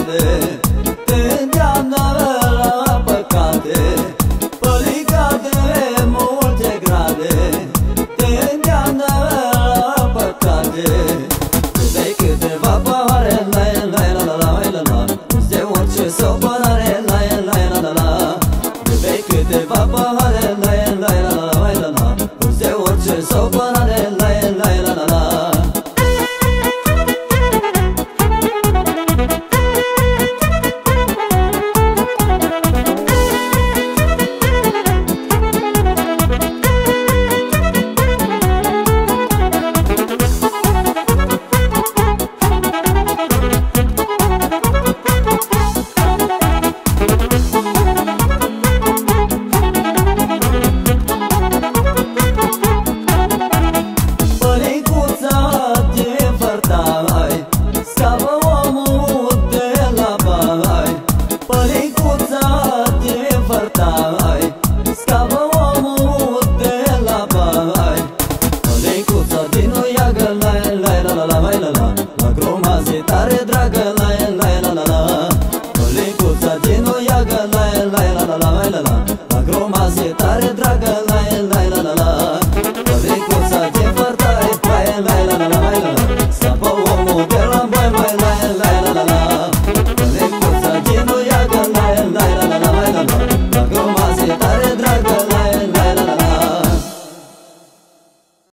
păcate Te îndeamnă la păcate Pălinca de multe grade Te îndeamnă la păcate Dai câteva pahare La la la la la la De orice sopărare La la la la la Dai câteva pahare La la la la la la De orice sopărare La la 風の矢が